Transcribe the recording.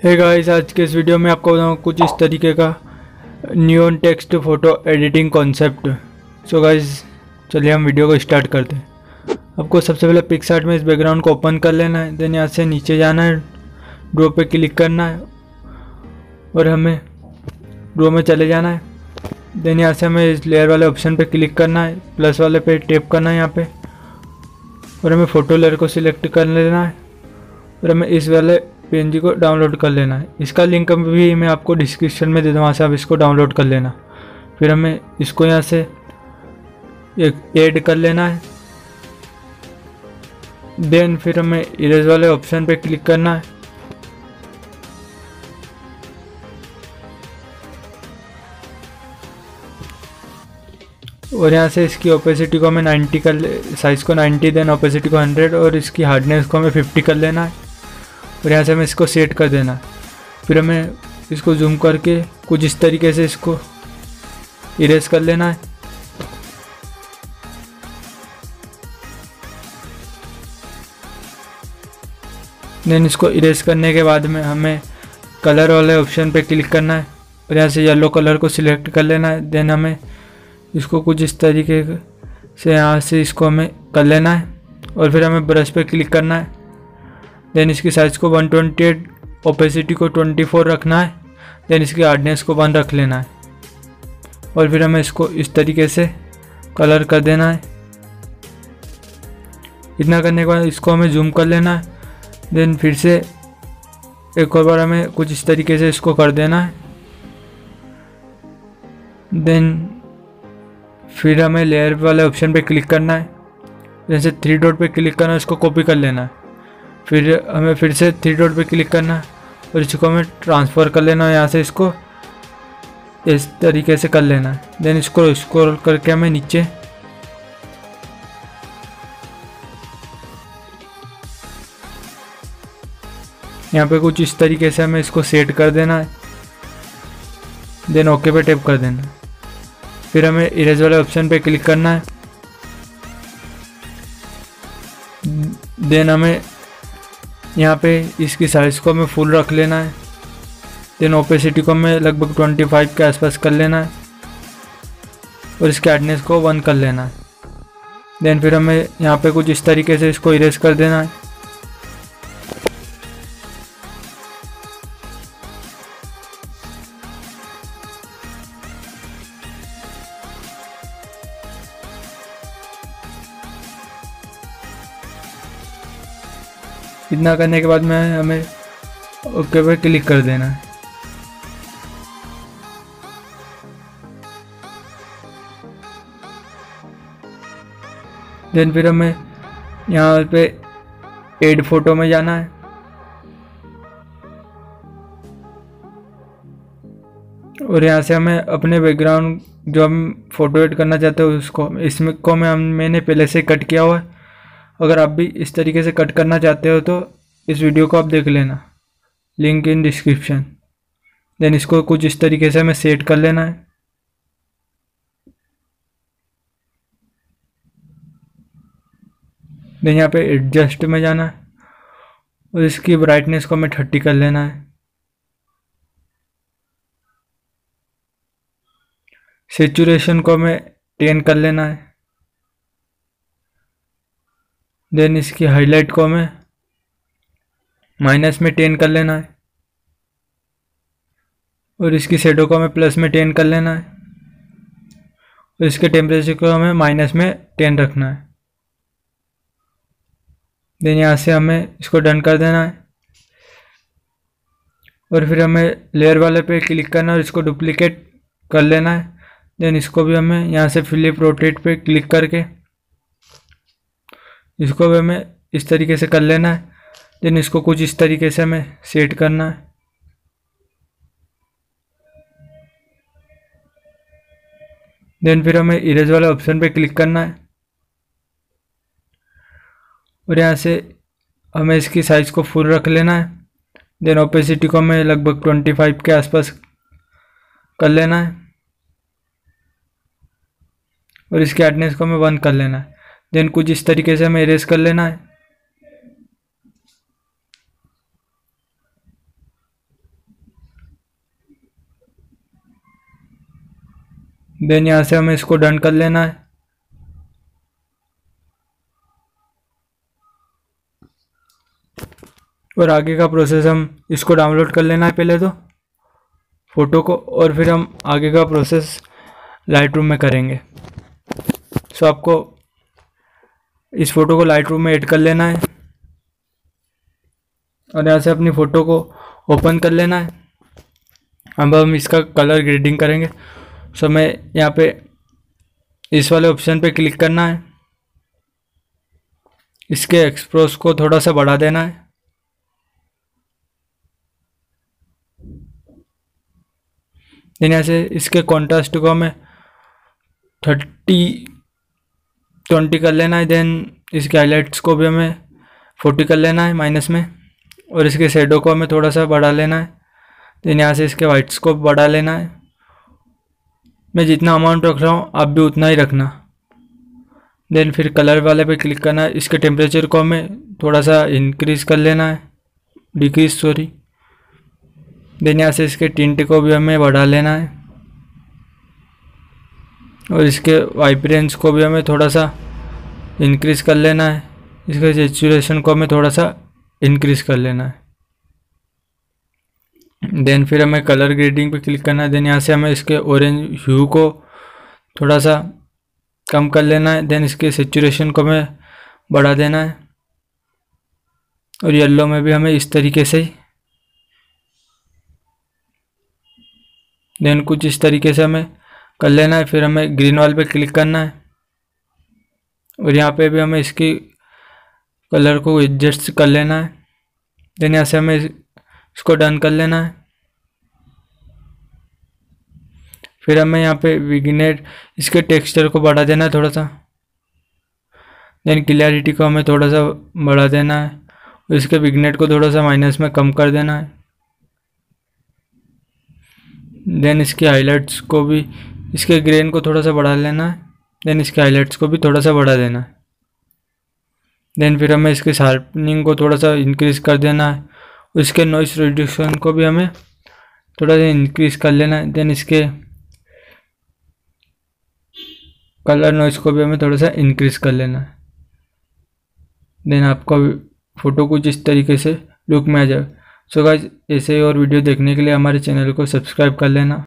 है गाइस आज के इस वीडियो में आपको बताऊँ कुछ इस तरीके का neon text photo editing concept so guys चलिए हम वीडियो को स्टार्ट करते हैं। आपको सबसे पहले पिक्सार्ट में इस बैकग्राउंड को ओपन कर लेना है देन यहाँ से नीचे जाना है ड्रो पे क्लिक करना है, और हमें ड्रो में चले जाना है। देन यहाँ से हमें इस लेयर वाले ऑप्शन पे क्लिक करना है प्लस वाले पे टेप करना है यहाँ पे, और हमें फ़ोटो लेयर को सिलेक्ट कर लेना है, और हमें इस वाले पी को डाउनलोड कर लेना है। इसका लिंक भी मैं आपको डिस्क्रिप्शन में दे दूँ, वहाँ से आप इसको डाउनलोड कर लेना। फिर हमें इसको यहाँ से एक ऐड कर लेना है। देन फिर हमें इरेज वाले ऑप्शन पे क्लिक करना है। और यहाँ से इसकी ओपेसिटी को हमें 90 कर ले साइज़ को 90 देन ओपेसिटी को 100 और इसकी हार्डनेस को हमें 50 कर लेना है। और यहाँ से हमें इसको सेट कर देना। फिर हमें इसको जूम करके कुछ इस तरीके से इसको इरेज कर लेना है। देन इसको इरेज करने के बाद में हमें कलर वाले ऑप्शन पे क्लिक करना है और यहाँ से येलो कलर को सिलेक्ट कर लेना है। देन हमें इसको कुछ इस तरीके से यहाँ से इसको हमें कर लेना है और फिर हमें ब्रश पे क्लिक करना है। देन इसकी साइज़ को 128 ओपेसिटी को 24 रखना है। देन इसकी हार्डनेस को वन रख लेना है। और फिर हमें इसको इस तरीके से कलर कर देना है। इतना करने के बाद इसको हमें जूम कर लेना है। देन फिर से एक और बार हमें कुछ इस तरीके से इसको कर देना है। देन फिर हमें लेयर वाले ऑप्शन पे क्लिक करना है। जैसे थ्री डॉट पे क्लिक करना है, इसको कॉपी कर लेना है। फिर हमें फिर से थ्री डॉट पे क्लिक करना है और इसको हमें ट्रांसफ़र कर लेना है यहाँ से इसको। इस तरीके से कर लेना है। देन इसको स्क्रॉल करके हमें नीचे। यहाँ पे कुछ इस तरीके से हमें इसको सेट कर देना है। देन ओके पे टेप कर देना फिर हमें इरेज वाले ऑप्शन पे क्लिक करना है। देन हमें यहाँ पे इसकी साइज़ को हमें फुल रख लेना है। देन ओपेसिटी को हमें लगभग 25 के आसपास कर लेना है। और इसके एडनेस को वन कर लेना है। देन फिर हमें यहाँ पे कुछ इस तरीके से इसको इरेज कर देना है। इतना करने के बाद में हमें ओके पर क्लिक कर देना है। देन फिर हमें यहाँ पे एड फ़ोटो में जाना है। और यहाँ से हमें अपने बैकग्राउंड जो हम फ़ोटो एड करना चाहते हैं, उसको इसमें को में हम मैंने पहले से कट किया हुआ है। अगर आप भी इस तरीके से कट करना चाहते हो तो इस वीडियो को आप देख लेना। लिंक इन डिस्क्रिप्शन देन इसको कुछ इस तरीके से हमें सेट कर लेना है। देन यहाँ पे एडजस्ट में जाना है। और इसकी ब्राइटनेस को हमें थर्टी कर लेना है। सेचुरेशन को हमें टेन कर लेना है। देन इसकी हाईलाइट को हमें माइनस में टेन कर लेना है। और इसकी शेडो को हमें प्लस में टेन कर लेना है। और इसके टेम्परेचर को हमें माइनस में टेन रखना है। देन यहाँ से हमें इसको डन कर देना है। और फिर हमें लेयर वाले पे क्लिक करना है और इसको डुप्लीकेट कर लेना है। देन इसको भी हमें यहाँ से फ्लिप रोटेट पे क्लिक करके इसको भी हमें इस तरीके से कर लेना है। देन इसको कुछ इस तरीके से हमें सेट करना है। देन फिर हमें इरेज वाले ऑप्शन पे क्लिक करना है। और यहाँ से हमें इसकी साइज़ को फुल रख लेना है। देन ओपेसिटी को हमें लगभग 25 के आसपास कर लेना है। और इसके हार्डनेस को हमें वन कर लेना है। देन कुछ इस तरीके से हमें इरेज कर लेना है। देन यहाँ से हमें इसको डन कर लेना है। और आगे का प्रोसेस हम इसको डाउनलोड कर लेना है पहले तो फ़ोटो को, और फिर हम आगे का प्रोसेस लाइट रूम में करेंगे। सो आपको इस फ़ोटो को लाइट रूम में ऐड कर लेना है। और यहाँ से अपनी फ़ोटो को ओपन कर लेना है। अब हम इसका कलर ग्रेडिंग करेंगे। सो मैं यहाँ पे इस वाले ऑप्शन पे क्लिक करना है। इसके एक्सप्रोस को थोड़ा सा बढ़ा देना है। यहाँ से इसके कॉन्ट्रास्ट को हमें थर्टी ट्वेंटी कर लेना है देन इसके हाईलाइट्स को भी हमें फोर्टी कर लेना है माइनस में, और इसके शेडो को हमें थोड़ा सा बढ़ा लेना है देन यहाँ से इसके वाइट्स को बढ़ा लेना है। मैं जितना अमाउंट रख रहा हूँ आप भी उतना ही रखना। देन फिर कलर वाले पे क्लिक करना है, इसके टेम्परेचर को हमें थोड़ा सा इंक्रीज़ कर लेना है डिक्रीज सॉरी देन यहाँ से इसके टिंट को भी हमें बढ़ा लेना है, और इसके वाइब्रेंस को भी हमें थोड़ा सा इंक्रीज़ कर लेना है। इसके सेचुरेशन को हमें थोड़ा सा इंक्रीज़ कर लेना है। देन फिर हमें कलर ग्रेडिंग पे क्लिक करना है। देन यहाँ से हमें इसके ऑरेंज ह्यू को थोड़ा सा कम कर लेना है। देन इसके सेचुरेशन को हमें बढ़ा देना है। और येलो में भी हमें इस तरीके से देन कुछ इस तरीके से हमें कर लेना है। फिर हमें ग्रीन वाल पे क्लिक करना है। और यहाँ पे भी हमें इसकी कलर को एडजस्ट कर लेना है। देन यहाँ से हमें इसको डन कर लेना है। फिर हमें यहाँ पे विग्नेट इसके टेक्सचर को बढ़ा देना है थोड़ा सा देन क्लियरिटी को हमें थोड़ा सा बढ़ा देना है। और इसके विग्नेट को थोड़ा सा माइनस में कम कर देना है। देन इसके हाइलाइट्स को भी, इसके ग्रेन को थोड़ा सा बढ़ा लेना है। देन इसके हाईलाइट्स को भी थोड़ा सा बढ़ा देना है। देन फिर हमें इसके शार्पनिंग को थोड़ा सा इंक्रीज़ कर देना है। उसके नॉइस रिड्यूशन को भी हमें थोड़ा सा इंक्रीज़ कर लेना है। देन इसके कलर नॉइस को भी हमें थोड़ा सा इंक्रीज़ कर लेना है। देन आपका फ़ोटो कुछ इस तरीके से लुक में आ जाए। सो गाइज़ ऐसे और वीडियो देखने के लिए हमारे चैनल को सब्सक्राइब कर लेना।